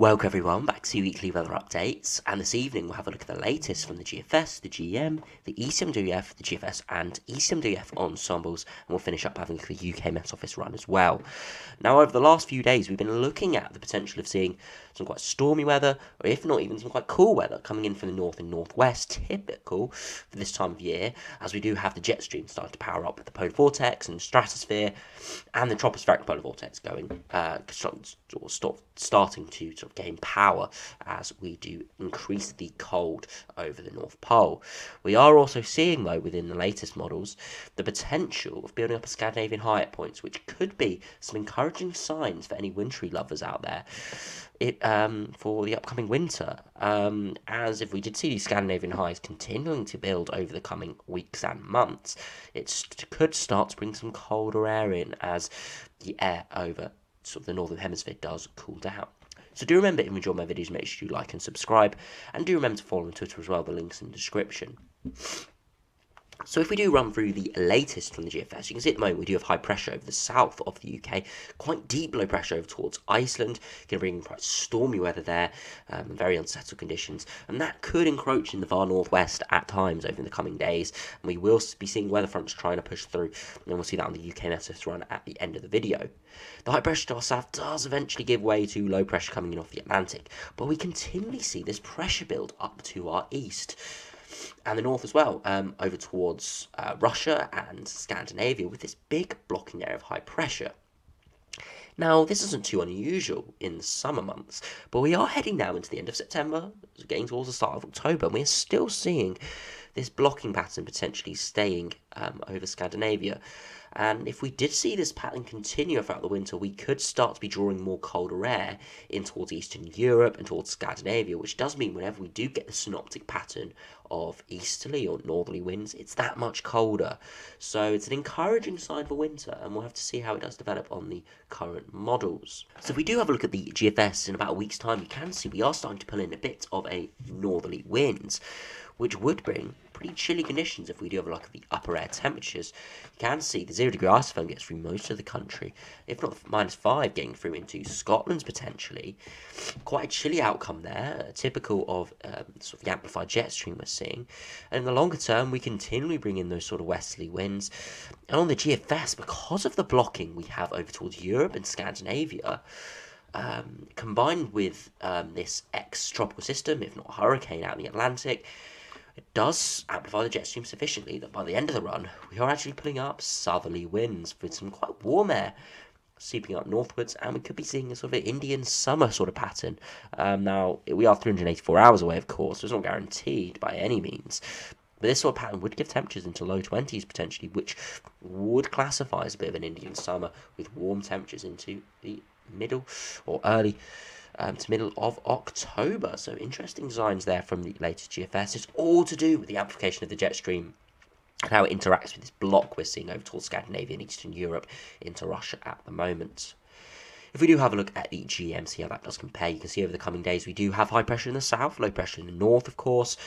Welcome everyone back to Weekly Weather Updates, and this evening we'll have a look at the latest from the GFS, the GEM, the ECMWF, the GFS, and ECMWF ensembles, and we'll finish up having a look at the UK Met Office run as well. Now, over the last few days, we've been looking at the potential of seeing some quite stormy weather, or if not even some quite cool weather coming in from the north and northwest, typical for this time of year, as we do have the jet stream starting to power up with the polar vortex and stratosphere, and the tropospheric polar vortex going, uh, start, starting to sort of gain power as we do increase the cold over the North Pole. We are also seeing, though, within the latest models, the potential of building up a Scandinavian high at points, which could be some encouraging signs for any wintry lovers out there. It um, for the upcoming winter, um, as if we did see these Scandinavian highs continuing to build over the coming weeks and months, it could start to bring some colder air in as the air over sort of the northern hemisphere does cool down. So do remember, if you enjoy my videos, make sure you like and subscribe. And do remember to follow on Twitter as well, the link's in the description. So if we do run through the latest from the GFS, you can see at the moment we do have high pressure over the south of the UK, quite deep low pressure over towards Iceland, going to bring quite stormy weather there, um, very unsettled conditions, and that could encroach in the far northwest at times over the coming days, and we will be seeing weather fronts trying to push through, and we'll see that on the UK Metis run at the end of the video. The high pressure to our south does eventually give way to low pressure coming in off the Atlantic, but we continually see this pressure build up to our east and the north as well, um, over towards uh, Russia and Scandinavia with this big blocking area of high pressure. Now, this isn't too unusual in the summer months, but we are heading now into the end of September, getting towards the start of October, and we're still seeing this blocking pattern potentially staying um, over Scandinavia. And if we did see this pattern continue throughout the winter, we could start to be drawing more colder air in towards Eastern Europe and towards Scandinavia, which does mean whenever we do get the synoptic pattern of easterly or northerly winds, it's that much colder. So it's an encouraging sign for winter, and we'll have to see how it does develop on the current models. So if we do have a look at the GFS in about a week's time, you can see we are starting to pull in a bit of a northerly winds, which would bring pretty chilly conditions if we do have a look at the upper air temperatures. You can see the zero degree isophone gets through most of the country, if not minus five getting through into Scotland's potentially. Quite a chilly outcome there, typical of um, sort of the amplified jet stream we're seeing. And in the longer term, we continually bring in those sort of westerly winds. And on the GFS, because of the blocking we have over towards Europe and Scandinavia, um, combined with um, this ex tropical system, if not hurricane out in the Atlantic, it does amplify the jet stream sufficiently that by the end of the run, we are actually pulling up southerly winds with some quite warm air seeping up northwards, and we could be seeing a sort of Indian summer sort of pattern. Um, now, we are 384 hours away, of course, so it's not guaranteed by any means. But this sort of pattern would give temperatures into low 20s potentially, which would classify as a bit of an Indian summer with warm temperatures into the middle or early um, to middle of October. So interesting signs there from the latest GFS. It's all to do with the amplification of the jet stream and how it interacts with this block we're seeing over towards Scandinavia and Eastern Europe into Russia at the moment. If we do have a look at the GEM, see how that does compare, you can see over the coming days we do have high pressure in the south, low pressure in the north, of course.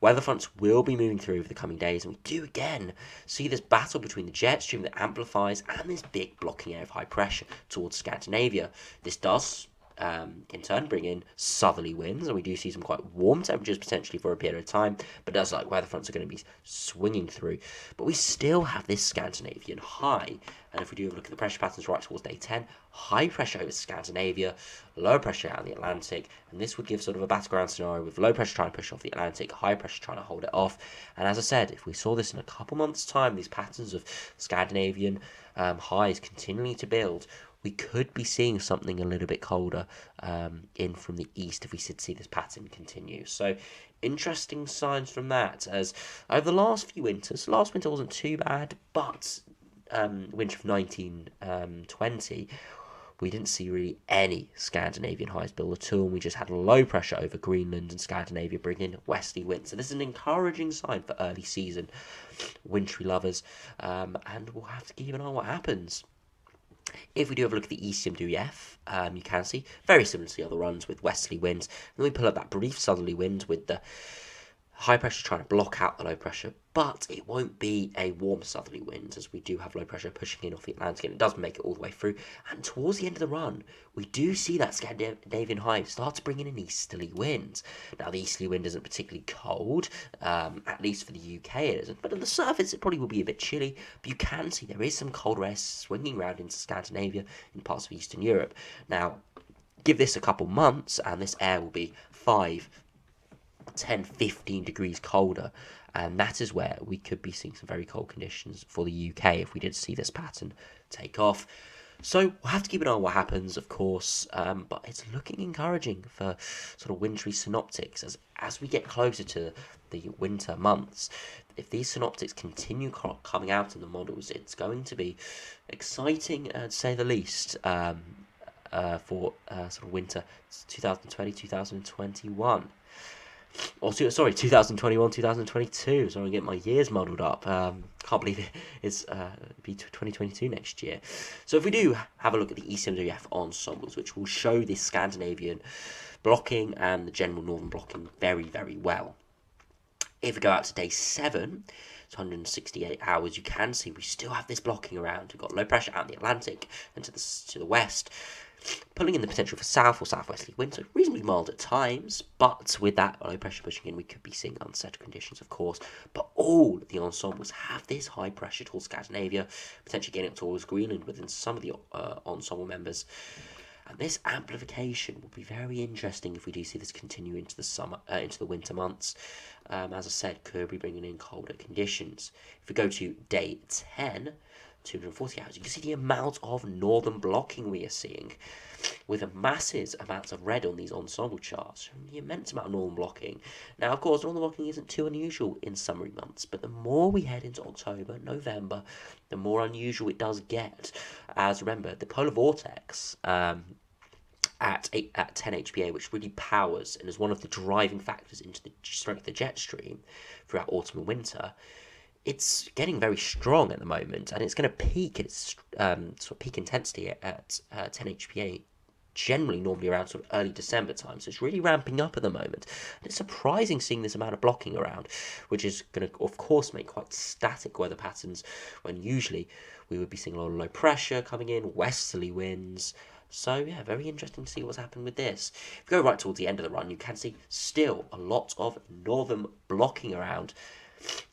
Weather fronts will be moving through over the coming days, and we do again see this battle between the jet stream that amplifies and this big blocking area of high pressure towards Scandinavia. This does um, in turn bring in southerly winds, and we do see some quite warm temperatures potentially for a period of time, but does like weather fronts are going to be swinging through. But we still have this Scandinavian high, and if we do look at the pressure patterns right towards day 10, high pressure over Scandinavia, low pressure out in the Atlantic, and this would give sort of a battleground scenario with low pressure trying to push off the Atlantic, high pressure trying to hold it off. And as I said, if we saw this in a couple months' time, these patterns of Scandinavian um, highs continuing to build, we could be seeing something a little bit colder um, in from the east if we should see this pattern continue. So, interesting signs from that. As over the last few winters, last winter wasn't too bad, but um, winter of 1920, um, we didn't see really any Scandinavian highs build at all. And we just had low pressure over Greenland and Scandinavia bringing westerly winds. So this is an encouraging sign for early season wintry lovers, um, and we'll have to keep an eye on what happens. If we do have a look at the ECMWF, um, you can see very similar to the other runs with westerly winds. And then we pull up that brief southerly wind with the high pressure trying to block out the low pressure, but it won't be a warm southerly wind as we do have low pressure pushing in off the Atlantic and it does make it all the way through. And towards the end of the run, we do see that Scandinavian high start to bring in an easterly wind. Now, the easterly wind isn't particularly cold, um, at least for the UK it isn't, but on the surface it probably will be a bit chilly. But you can see there is some cold air swinging around into Scandinavia in parts of Eastern Europe. Now, give this a couple months and this air will be 5 10, 15 degrees colder. And that is where we could be seeing some very cold conditions for the UK if we did see this pattern take off. So we'll have to keep an eye on what happens, of course, um, but it's looking encouraging for sort of wintry synoptics as as we get closer to the winter months. If these synoptics continue coming out in the models, it's going to be exciting, uh, to say the least, um, uh, for uh, sort of winter 2020 2021 or sorry, 2021, 2022. Sorry, I get my years muddled up. Um, can't believe it. It's uh, be 2022 next year. So if we do have a look at the ECMWF ensembles, which will show this Scandinavian blocking and the general northern blocking very, very well. If we go out to day seven, it's 168 hours. You can see we still have this blocking around. We've got low pressure out in the Atlantic and to the to the west, pulling in the potential for south or southwesterly winds, so reasonably mild at times, but with that low pressure pushing in, we could be seeing unsettled conditions, of course. But all the ensembles have this high pressure towards Scandinavia, potentially getting up towards Greenland within some of the uh, ensemble members. And this amplification will be very interesting if we do see this continue into the summer, uh, into the winter months. Um, as I said, could be bringing in colder conditions. If we go to day 10, 240 hours, you can see the amount of northern blocking we are seeing with a massive amount of red on these ensemble charts, the immense amount of northern blocking. Now, of course, northern blocking isn't too unusual in summery months, but the more we head into October, November, the more unusual it does get. As remember, the polar vortex um, at eight, at 10 HPA, which really powers and is one of the driving factors into the strength of the jet stream throughout autumn and winter it's getting very strong at the moment, and it's going to peak its um, sort of peak intensity at uh, 10 HPA generally normally around sort of early December time. So it's really ramping up at the moment. And it's surprising seeing this amount of blocking around, which is going to, of course, make quite static weather patterns when usually we would be seeing a lot of low pressure coming in, westerly winds. So yeah, very interesting to see what's happened with this. If you go right towards the end of the run, you can see still a lot of northern blocking around.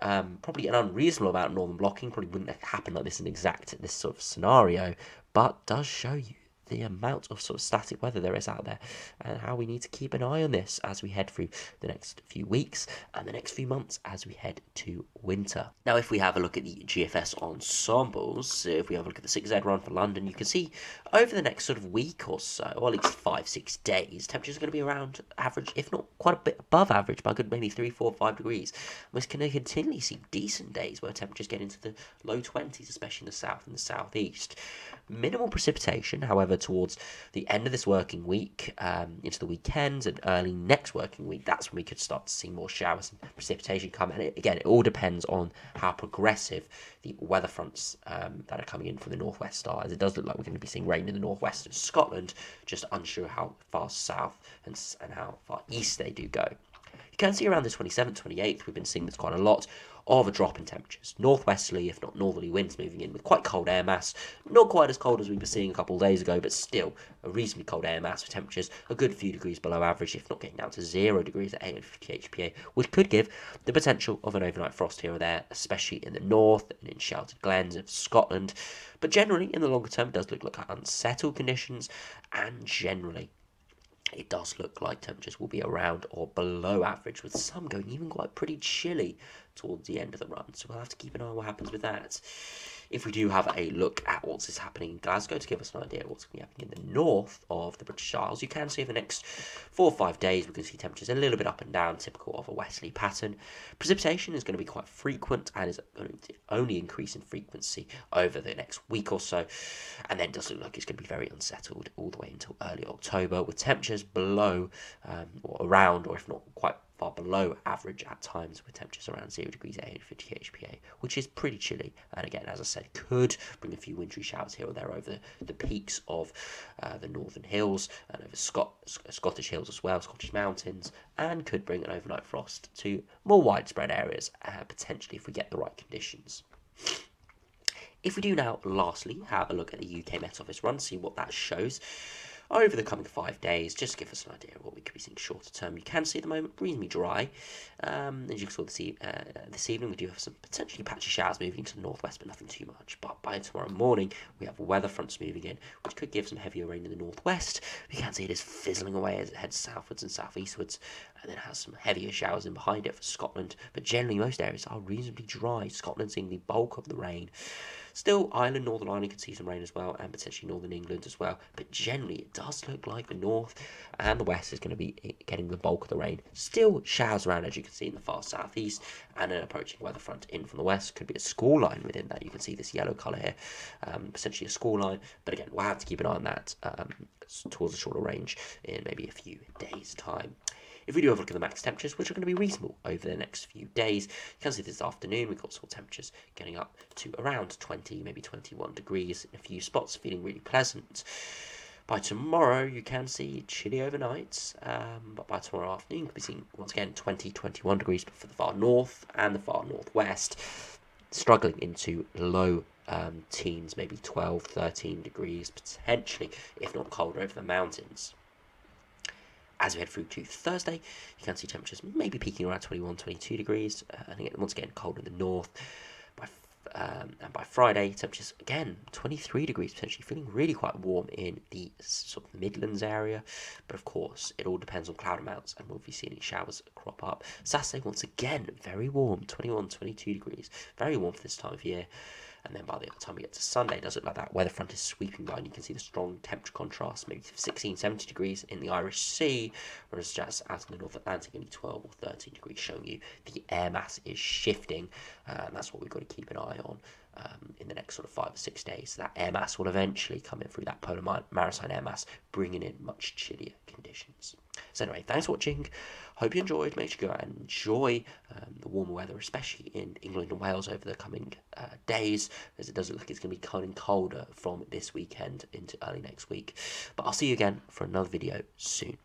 Um, probably an unreasonable amount of northern blocking. Probably wouldn't happen like this in exact this sort of scenario, but does show you the amount of sort of static weather there is out there and how we need to keep an eye on this as we head through the next few weeks and the next few months as we head to winter. Now, if we have a look at the GFS ensembles, if we have a look at the 6Z run for London, you can see over the next sort of week or so, or at least five, six days, temperatures are going to be around average, if not quite a bit above average, by a good maybe three, four, five degrees. We're going to continually see decent days where temperatures get into the low 20s, especially in the south and the southeast. Minimal precipitation, however, towards the end of this working week, um, into the weekends and early next working week, that's when we could start to see more showers and precipitation come. And it, again, it all depends on how progressive the weather fronts um, that are coming in from the northwest are. As it does look like we're going to be seeing rain in the northwest of Scotland, just unsure how far south and, and how far east they do go. You can see around the 27th, 28th, we've been seeing this quite a lot of a drop in temperatures. Northwesterly, if not northerly winds moving in with quite cold air mass. Not quite as cold as we were seeing a couple of days ago, but still a reasonably cold air mass with temperatures a good few degrees below average, if not getting down to zero degrees at 850 HPA, which could give the potential of an overnight frost here or there, especially in the north and in sheltered glens of Scotland. But generally, in the longer term, it does look like unsettled conditions, and generally it does look like temperatures will be around or below average, with some going even quite pretty chilly towards the end of the run. So we'll have to keep an eye on what happens with that. If we do have a look at what's happening in Glasgow to give us an idea of what's going to be happening in the north of the British Isles, you can see over the next four or five days we can see temperatures a little bit up and down, typical of a westerly pattern. Precipitation is going to be quite frequent and is going to only increase in frequency over the next week or so, and then does look like it's going to be very unsettled all the way until early October with temperatures below um, or around, or if not quite far below average at times with temperatures around 0 degrees A and 50 HPA, which is pretty chilly. And again, as I said, could bring a few wintry showers here or there over the, the peaks of uh, the northern hills and over Scot- Scottish hills as well, Scottish mountains, and could bring an overnight frost to more widespread areas, uh, potentially if we get the right conditions. If we do now, lastly, have a look at the UK Met Office run, see what that shows over the coming five days, just to give us an idea of what we could be seeing shorter term. You can see at the moment reasonably dry. Um, as you saw this, e- uh, this evening, we do have some potentially patchy showers moving to the northwest, but nothing too much. But by tomorrow morning, we have weather fronts moving in, which could give some heavier rain in the northwest. You can see it is fizzling away as it heads southwards and southeastwards, and then has some heavier showers in behind it for Scotland. But generally, most areas are reasonably dry. Scotland seeing the bulk of the rain. Still, Ireland, Northern Ireland could see some rain as well, and potentially Northern England as well. But generally, it does look like the north and the west is going to be getting the bulk of the rain. Still, showers around, as you can see in the far southeast, and an approaching weather front in from the west. Could be a squall line within that. You can see this yellow colour here, um, essentially a squall line. But again, we'll have to keep an eye on that um, towards a shorter range in maybe a few days' time. If we do have a look at the max temperatures, which are going to be reasonable over the next few days, you can see this afternoon we've got sort of temperatures getting up to around 20, maybe 21 degrees in a few spots, feeling really pleasant. By tomorrow, you can see chilly overnights, um, but by tomorrow afternoon, you can be seeing once again 20, 21 degrees for the far north and the far northwest, struggling into low um, teens, maybe 12, 13 degrees potentially, if not colder over the mountains. As we head through to Thursday, you can see temperatures maybe peaking around 21, 22 degrees, uh, and again, once again, cold in the north. By um, and by Friday, temperatures again 23 degrees, potentially feeling really quite warm in the sort of Midlands area. But of course, it all depends on cloud amounts, and we'll be seeing any showers crop up. Saturday, once again, very warm 21, 22 degrees, very warm for this time of year. And then by the time we get to Sunday, it does look like that weather front is sweeping by, and you can see the strong temperature contrast, maybe 16, 70 degrees in the Irish Sea, whereas just out in the North Atlantic, only 12 or 13 degrees, showing you the air mass is shifting, uh, and that's what we've got to keep an eye on. Um, in the next sort of five or six days, that air mass will eventually come in through that polar maritime air mass, bringing in much chillier conditions. So anyway, thanks for watching. Hope you enjoyed. Make sure you go out and enjoy um, the warmer weather, especially in England and Wales over the coming uh, days, as it does look like it's going to be kind colder from this weekend into early next week. But I'll see you again for another video soon.